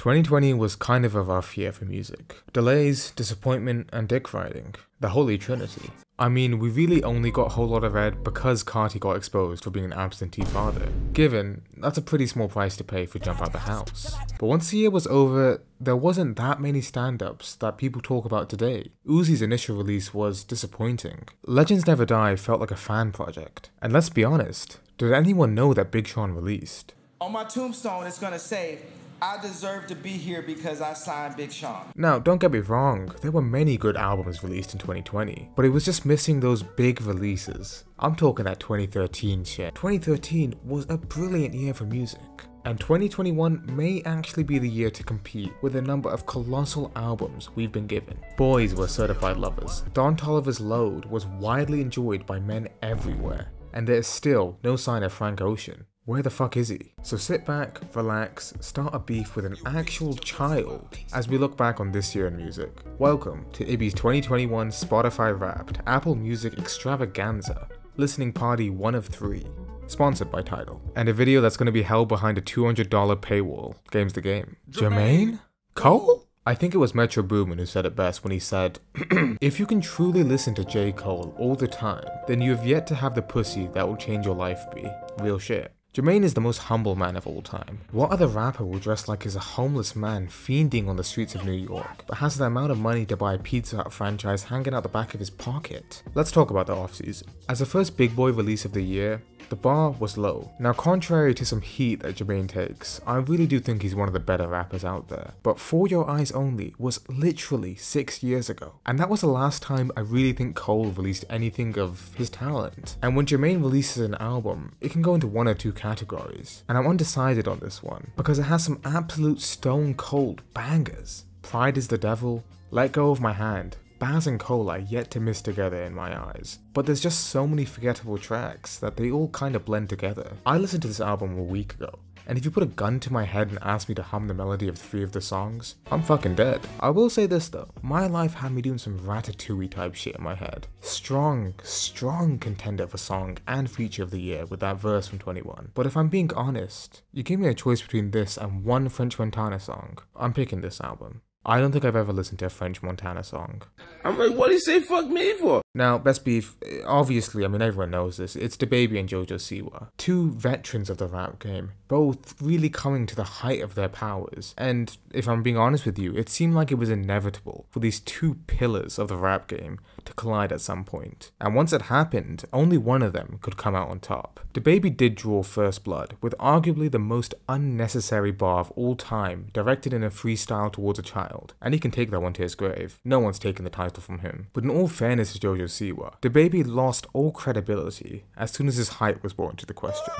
2020 was kind of a rough year for music. Delays, disappointment, and dick riding. The holy trinity. I mean, we really only got a Whole Lotta Red because Carti got exposed for being an absentee father. Given, that's a pretty small price to pay for Jump Out the House. But once the year was over, there wasn't that many stand-ups that people talk about today. Uzi's initial release was disappointing. Legends Never Die felt like a fan project. And let's be honest, did anyone know that Big Sean released? On my tombstone, it's gonna say, I deserve to be here because I signed Big Sean. Now, don't get me wrong, there were many good albums released in 2020, but it was just missing those big releases. I'm talking that 2013 shit. 2013 was a brilliant year for music. And 2021 may actually be the year to compete with the number of colossal albums we've been given. Boys were certified lovers. Don Toliver's Load was widely enjoyed by men everywhere. And there is still no sign of Frank Ocean. Where the fuck is he? So sit back, relax, start a beef with an actual child as we look back on this year in music. Welcome to Ibby's 2021 Spotify Wrapped Apple Music Extravaganza, listening party 1 of 3, sponsored by Tidal, and a video that's going to be held behind a $200 paywall. Game's the game. Jermaine? Cole? I think it was Metro Boomin who said it best when he said, If you can truly listen to J. Cole all the time, then you have yet to have the pussy that will change your life be. Real shit. Jermaine is the most humble man of all time. What other rapper will dress like he's a homeless man fiending on the streets of New York, but has the amount of money to buy a Pizza Hut franchise hanging out the back of his pocket? Let's talk about the offseason. As the first big boy release of the year, the bar was low. Now contrary to some heat that Jermaine takes, I really do think he's one of the better rappers out there. But 4 Your Eyez Only was literally 6 years ago. And that was the last time I really think Cole released anything of his talent. And when Jermaine releases an album, it can go into one or two categories. And I'm undecided on this one, because it has some absolute stone cold bangers. Pride is the Devil, Let Go of My Hand, Bas and Cole are yet to miss together in my eyes, but there's just so many forgettable tracks that they all kind of blend together. I listened to this album a week ago, and if you put a gun to my head and ask me to hum the melody of three of the songs, I'm fucking dead. I will say this though, my life had me doing some ratatouille type shit in my head. Strong, strong contender for song and feature of the year with that verse from 21. But if I'm being honest, you gave me a choice between this and one French Montana song, I'm picking this album. I don't think I've ever listened to a French Montana song. I'm like, what do you say fuck me for? Now, Best Beef, obviously, I mean, everyone knows this, it's DaBaby and JoJo Siwa. Two veterans of the rap game, both really coming to the height of their powers. And if I'm being honest with you, it seemed like it was inevitable for these two pillars of the rap game to collide at some point. And once it happened, only one of them could come out on top. DaBaby did draw First Blood, with arguably the most unnecessary bar of all time directed in a freestyle towards a child, and he can take that one to his grave. No one's taken the title from him. But in all fairness to JoJo Siwa, baby lost all credibility as soon as his height was brought into the question.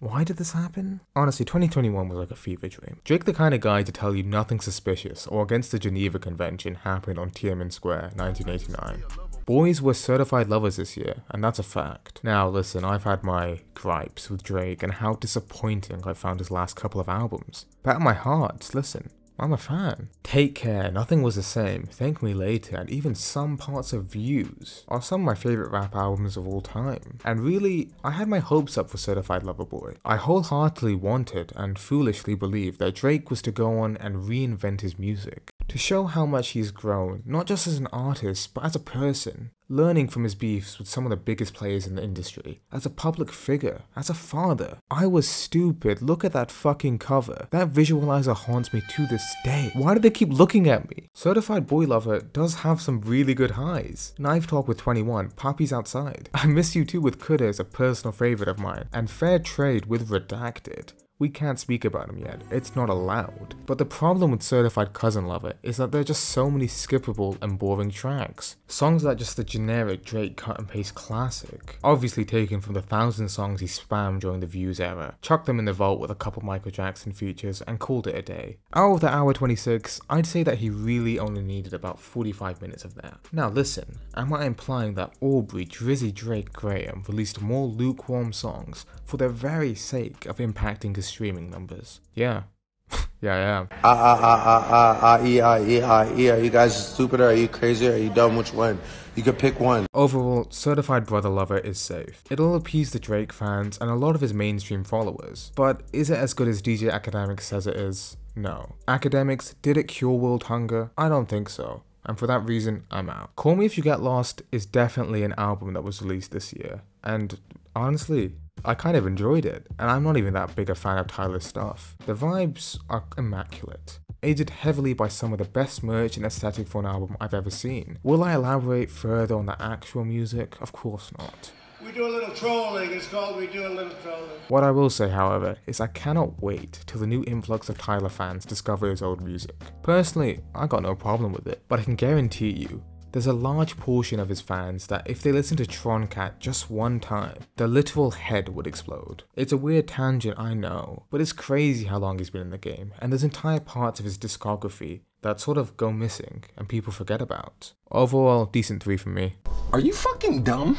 Why did this happen? Honestly, 2021 was like a fever dream. Drake the kind of guy to tell you nothing suspicious or against the Geneva Convention happened on Tiananmen Square, 1989. Boys were certified lovers this year, and that's a fact. Now listen, I've had my gripes with Drake and how disappointing I found his last couple of albums. But at my heart, listen, I'm a fan. Take Care, Nothing Was the Same, Thank Me Later, and even some parts of Views are some of my favourite rap albums of all time. And really, I had my hopes up for Certified Lover Boy. I wholeheartedly wanted and foolishly believed that Drake was to go on and reinvent his music. To show how much he's grown, not just as an artist, but as a person, learning from his beefs with some of the biggest players in the industry, as a public figure, as a father. I was stupid, look at that fucking cover. That visualizer haunts me to this day. Why do they keep looking at me? Certified Boy Lover does have some really good highs. Knife Talk with 21, Poppy's Outside. I Miss You Too with Cudi is a personal favorite of mine, and Fair Trade with Redacted. We can't speak about him yet, it's not allowed. But the problem with Certified Cousin Lover is that there are just so many skippable and boring tracks. Songs that are just the generic Drake cut and paste classic, obviously taken from the thousand songs he spammed during the Views era, chucked them in the vault with a couple Michael Jackson features and called it a day. Out of the hour 26, I'd say that he really only needed about 45 minutes of that. Now listen, am I implying that Aubrey, Drizzy Drake Graham released more lukewarm songs for the very sake of impacting his streaming numbers. Yeah. yeah, I am. Ah, ah, ah, ah, ah, ah, e, ah, e, ah, e. Are you guys stupid or are you crazy or are you dumb? Which one? You could pick one. Overall, Certified Brother Lover is safe. It'll appease the Drake fans and a lot of his mainstream followers. But is it as good as DJ Akademiks says it is? No. Akademiks, did it cure world hunger? I don't think so. And for that reason, I'm out. Call Me If You Get Lost is definitely an album that was released this year. And honestly, I kind of enjoyed it, and I'm not even that big a fan of Tyler's stuff. The vibes are immaculate, aided heavily by some of the best merch and aesthetic for an album I've ever seen. Will I elaborate further on the actual music? Of course not. We do a little trolling. It's called We Do a Little Trolling. What I will say, however, is I cannot wait till the new influx of Tyler fans discover his old music. Personally, I got no problem with it, but I can guarantee you, there's a large portion of his fans that if they listen to Tron Cat just one time, their literal head would explode. It's a weird tangent, I know, but it's crazy how long he's been in the game, and there's entire parts of his discography that sort of go missing and people forget about. Overall, decent 3 from me. Are you fucking dumb?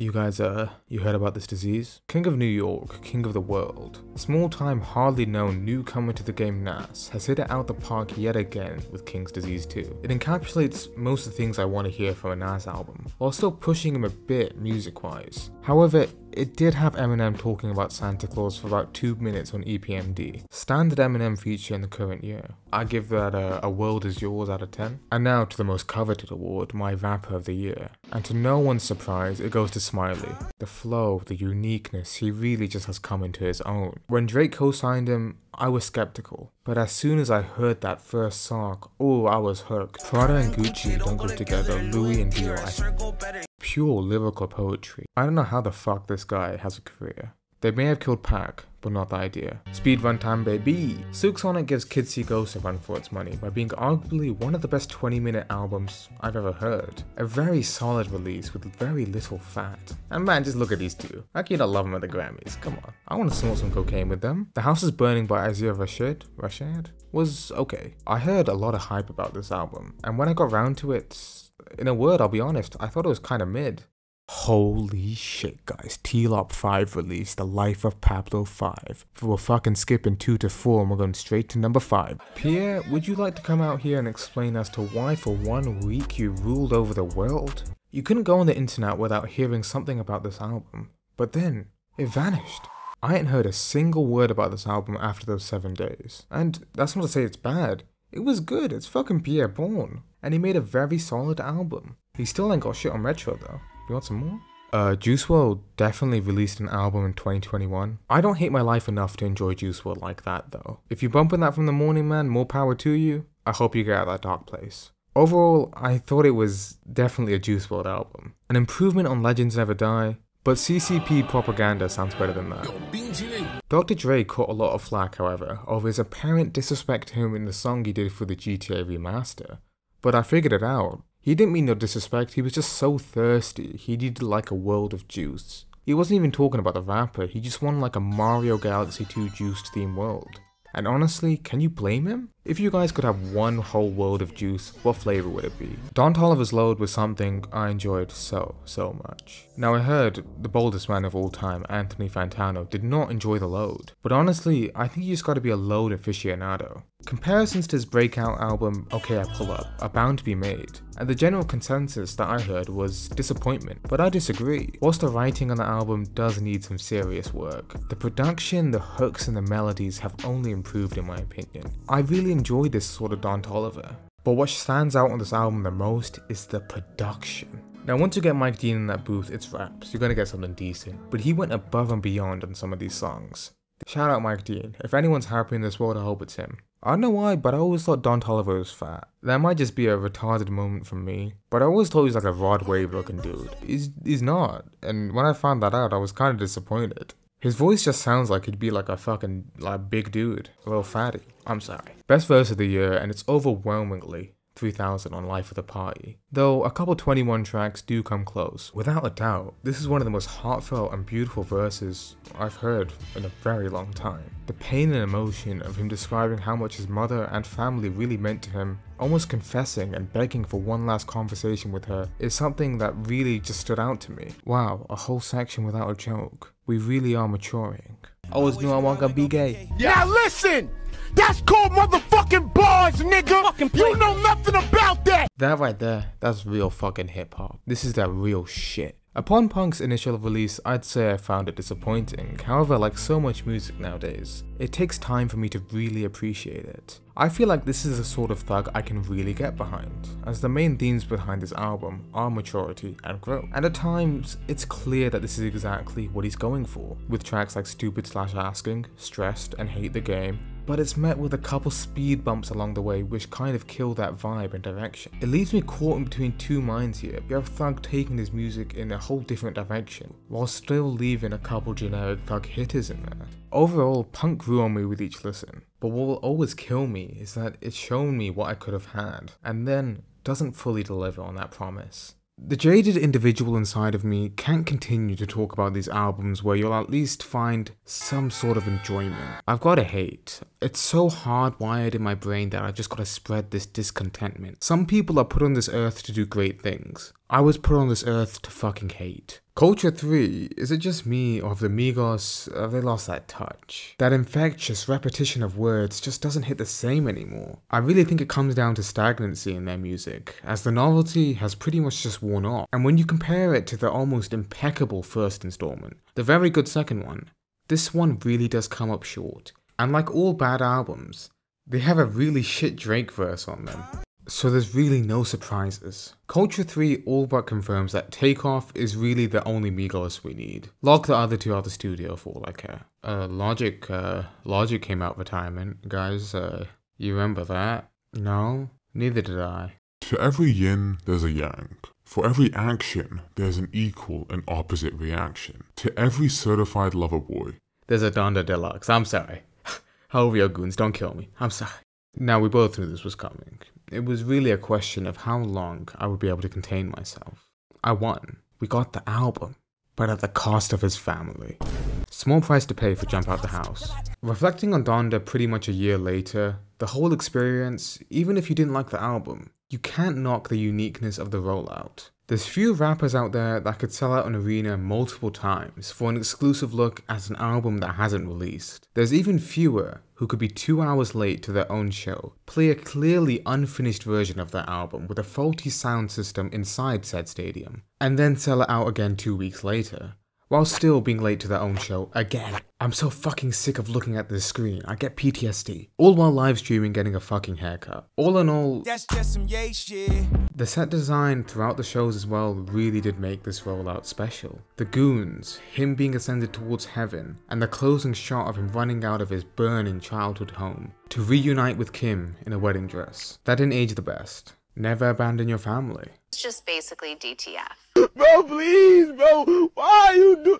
You guys, uh, you heard about this disease? King of New York, King of the World. Small time, hardly known newcomer to the game Nas has hit it out the park yet again with King's Disease 2. It encapsulates most of the things I want to hear from a Nas album, while still pushing him a bit music wise. However, it did have Eminem talking about Santa Claus for about 2 minutes on EPMD. Standard Eminem feature in the current year. I give that a, a World Is Yours out of 10. And now to the most coveted award, my Rapper of the Year. And to no one's surprise, it goes to Smiley. The flow, the uniqueness, he really just has come into his own. When Drake co-signed him, I was skeptical, but as soon as I heard that first song, oh, I was hooked. Prada and Gucci don't go together, Louis and Dior. Pure lyrical poetry. I don't know how the fuck this guy has a career. They may have killed Pac, but not the idea. Speedrun time baby! Silk Sonic gives Kids See Ghosts a run for its money by being arguably one of the best 20 minute albums I've ever heard. A very solid release with very little fat. And man, just look at these two. How can you not love them at the Grammys? Come on. I want to snort some cocaine with them. The House is Burning by Isaiah Rashad, Rashad was okay. I heard a lot of hype about this album, and when I got round to it, in a word, I'll be honest, I thought it was kind of mid. Holy shit, guys. T-Lop 5 released The Life of Pablo 5. We're fucking skipping 2 to 4 and we're going straight to number 5. Pi'erre, would you like to come out here and explain as to why for one week you ruled over the world? You couldn't go on the internet without hearing something about this album, but then it vanished. I ain't heard a single word about this album after those 7 days. And that's not to say it's bad. It was good, it's fucking Pi'erre Bourne. And he made a very solid album. He still ain't got shit on Retro though. You want some more? Uh, Juice WRLD definitely released an album in 2021. I don't hate my life enough to enjoy Juice WRLD like that though. If you're bumping that from the morning, man, more power to you. I hope you get out of that dark place. Overall, I thought it was definitely a Juice WRLD album. An improvement on Legends Never Die, but CCP propaganda sounds better than that. Dr. Dre caught a lot of flack, however, over his apparent disrespect to him in the song he did for the GTA remaster. But I figured it out. He didn't mean no disrespect, he was just so thirsty, he needed like a world of juice. He wasn't even talking about the rapper, he just wanted like a Mario Galaxy 2 juiced themed world. And honestly, can you blame him? If you guys could have one whole world of juice, what flavor would it be? Don Toliver's Load was something I enjoyed so, so much. Now I heard the boldest man of all time, Anthony Fantano, did not enjoy the load. But honestly, I think you just gotta be a load aficionado. Comparisons to his breakout album, OK I Pull Up, are bound to be made, and the general consensus that I heard was disappointment, but I disagree. Whilst the writing on the album does need some serious work, the production, the hooks and the melodies have only improved in my opinion. I really enjoy this sort of Don Toliver. But what stands out on this album the most is the production. Now once you get Mike Dean in that booth, it's raps, you're gonna get something decent, but he went above and beyond on some of these songs. Shout out Mike Dean, if anyone's happy in this world I hope it's him. I don't know why, but I always thought Don Toliver was fat. That might just be a retarded moment from me, but I always thought he was like a Rod Wave looking dude. He's, he's not, and when I found that out, I was kind of disappointed. His voice just sounds like he'd be like a fucking like big dude, a little fatty. I'm sorry. Best verse of the year, and it's overwhelmingly 3000 on Life of the Party, though a couple 21 tracks do come close. Without a doubt, this is one of the most heartfelt and beautiful verses I've heard in a very long time. The pain and emotion of him describing how much his mother and family really meant to him, almost confessing and begging for one last conversation with her, is something that really just stood out to me. Wow, a whole section without a joke. We really are maturing. I always knew I want to be gay. Now listen! That's called motherfucking bars, nigga! You know nothing about that! That right there, that's real fucking hip hop. This is that real shit. Upon Punk's initial release, I'd say I found it disappointing. However, like so much music nowadays, it takes time for me to really appreciate it. I feel like this is the sort of thug I can really get behind, as the main themes behind this album are maturity and growth. And at times, it's clear that this is exactly what he's going for, with tracks like Stupid Slash Asking, Stressed, and Hate the Game, but it's met with a couple speed bumps along the way which kind of kill that vibe and direction. It leaves me caught in between two minds here. You have Thug taking his music in a whole different direction, while still leaving a couple generic Thug hitters in there. Overall, Punk grew on me with each listen, but what will always kill me is that it's shown me what I could have had, and then doesn't fully deliver on that promise. The jaded individual inside of me can't continue to talk about these albums where you'll at least find some sort of enjoyment. I've gotta hate. It's so hardwired in my brain that I've just gotta spread this discontentment. Some people are put on this earth to do great things. I was put on this earth to fucking hate. Culture 3, is it just me or have the Migos, have they lost that touch? That infectious repetition of words just doesn't hit the same anymore. I really think it comes down to stagnancy in their music, as the novelty has pretty much just worn off. And when you compare it to the almost impeccable first installment, the very good second one, this one really does come up short. And like all bad albums, they have a really shit Drake verse on them. So there's really no surprises. Culture 3 all but confirms that Takeoff is really the only Migos we need. Lock the other two out the studio for all I care. Uh, Logic, uh, Logic came out retirement, guys, uh, you remember that? No? Neither did I. To every yin, there's a yang. For every action, there's an equal and opposite reaction. To every certified lover boy, There's a Donda Deluxe, I'm sorry. However, your goons, don't kill me, I'm sorry. Now, we both knew this was coming. It was really a question of how long I would be able to contain myself. I won. We got the album, but at the cost of his family. Small price to pay for Jump Out the House. Reflecting on Donda pretty much a year later, the whole experience, even if you didn't like the album, you can't knock the uniqueness of the rollout. There's few rappers out there that could sell out an arena multiple times for an exclusive look at an album that hasn't released. There's even fewer who could be two hours late to their own show, play a clearly unfinished version of their album with a faulty sound system inside said stadium, and then sell it out again two weeks later while still being late to their own show again. I'm so fucking sick of looking at this screen. I get PTSD. All while live streaming getting a fucking haircut. All in all, That's just some yay shit. the set design throughout the shows as well really did make this rollout special. The goons, him being ascended towards heaven, and the closing shot of him running out of his burning childhood home to reunite with Kim in a wedding dress. That didn't age the best. Never abandon your family. It's just basically DTF. Bro, please, bro. Why you do?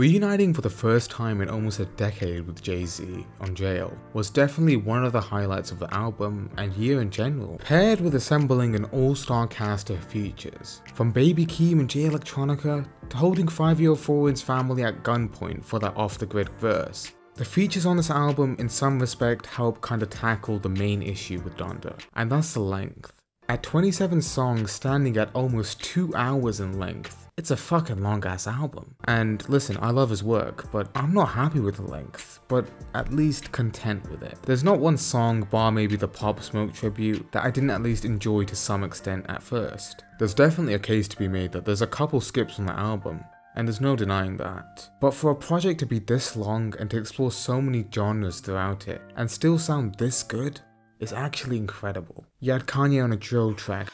Reuniting for the first time in almost a decade with Jay Z on Jail was definitely one of the highlights of the album and year in general, paired with assembling an all star cast of features. From Baby Keem and Jay Electronica to holding Fivio Foreign's family at gunpoint for that off the grid verse. The features on this album, in some respect, help kind of tackle the main issue with Donda, and that's the length. At 27 songs standing at almost 2 hours in length, it's a fucking long ass album. And listen, I love his work, but I'm not happy with the length, but at least content with it. There's not one song, bar maybe the Pop Smoke tribute, that I didn't at least enjoy to some extent at first. There's definitely a case to be made that there's a couple skips on the album, and there's no denying that. But for a project to be this long and to explore so many genres throughout it, and still sound this good, is actually incredible. You had Kanye on a drill track,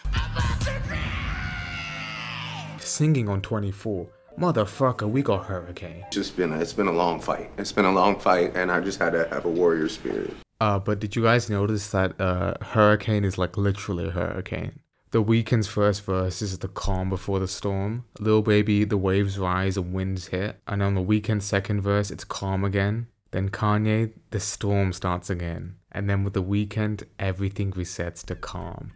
singing on 24. Motherfucker, we got Hurricane. just been a, it's been a long fight. It's been a long fight, and I just had to have a warrior spirit. Uh, but did you guys notice that uh, Hurricane is like literally a hurricane? The Weeknd's first verse is the calm before the storm. Lil Baby, the waves rise and winds hit. And on the Weeknd's second verse, it's calm again. Then Kanye, the storm starts again. And then with the weekend, everything resets to calm.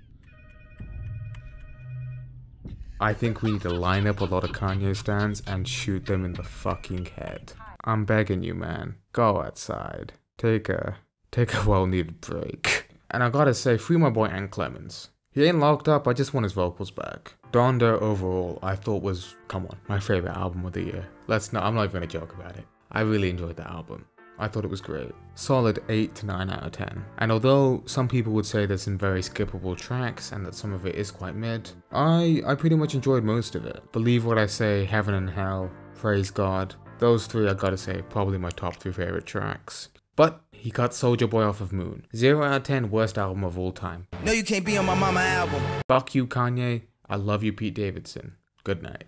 I think we need to line up a lot of Kanye stands and shoot them in the fucking head. I'm begging you, man. Go outside. Take a take a well needed break. And I gotta say, free my boy Ant Clemens. He ain't locked up, I just want his vocals back. Donda overall, I thought was, come on, my favorite album of the year. Let's not, I'm not even gonna joke about it. I really enjoyed the album. I thought it was great. Solid 8 to 9 out of 10. And although some people would say there's some very skippable tracks and that some of it is quite mid, I, I pretty much enjoyed most of it. Believe what I say, Heaven and Hell, Praise God. Those three, I gotta say, probably my top three favorite tracks. But he cut Soulja Boy off of Moon. 0 out of 10 worst album of all time. No, you can't be on my mama album. Fuck you, Kanye. I love you, Pete Davidson. Good night.